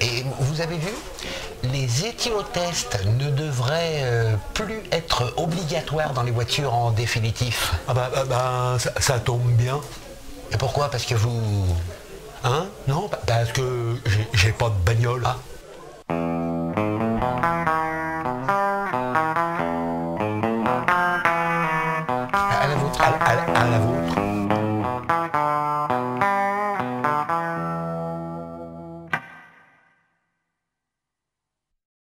Et vous avez vu Les éthylotests ne devraient euh, plus être obligatoires dans les voitures en définitif. Ah bah, bah, bah, ça, ça tombe bien. Et pourquoi? Parce que vous... Hein? Non, bah, parce que j'ai- j'ai pas de bagnole. Ah. À la vôtre. À, à- à la vôtre. Bye.